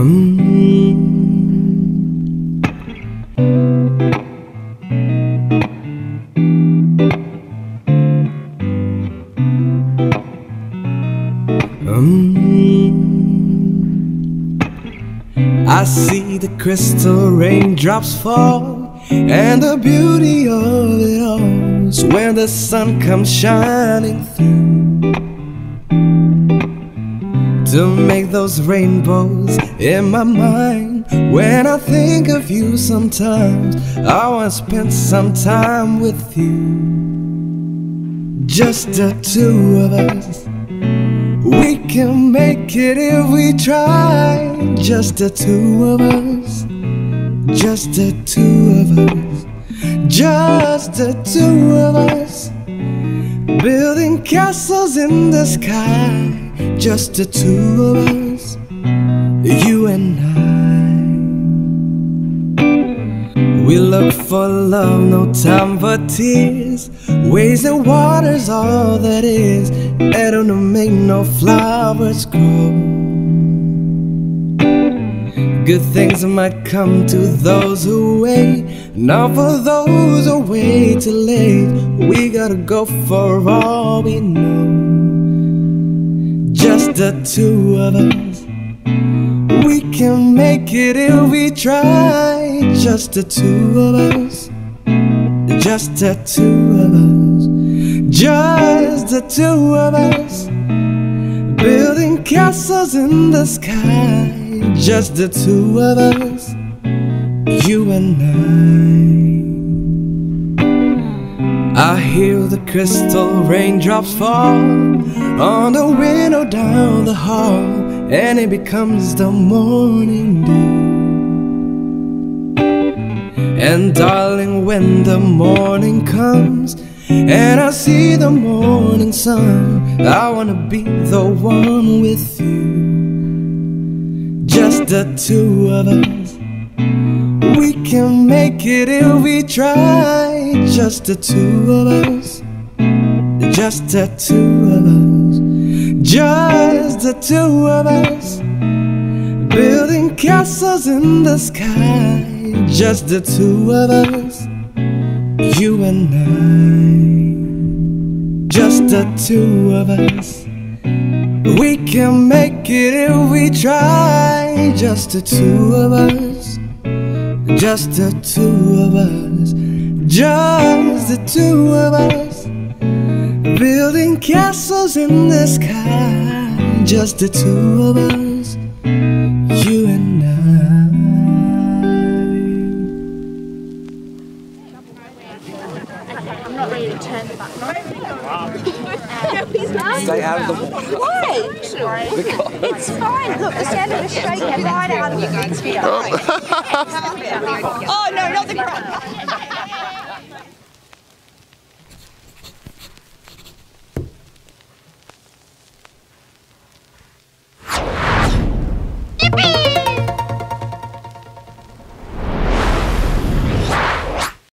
Mm. I see the crystal raindrops fall, and the beauty of it all is when the sun comes shining through to make those rainbows in my mind. When I think of you, sometimes I want to spend some time with you, just the two of us. We can make it if we try. Just the two of us. Just the two of us. Just the two of us. Building castles in the sky. Just the two of us. You and I. We look for love, no time for tears. Waves and water's all that is. They don't make no flowers grow. Good things might come to those who wait. Not for those who wait too late. We gotta go for all we know. Just the two of us. We can make it if we try. Just the two of us. Just the two of us. Just the two of us. Building castles in the sky. Just the two of us. You and I. I hear the crystal raindrops fall on the window down the hall, and it becomes the morning dew. And darling, when the morning comes and I see the morning sun, I wanna be the one with you. Just the two of us. We can make it if we try. Just the two of us. Just the two of us. Just the two of us. Building castles in the sky. Just the two of us. You and I. Just the two of us. We can make it if we try. Just the two of us. Just the two of us. Just the two of us. Building castles in the sky. Just the two of us. I'm not ready to turn back. Stay out of the water. Why? It's fine. Look, the sand will shake right out of you. Oh. oh no, not the crab.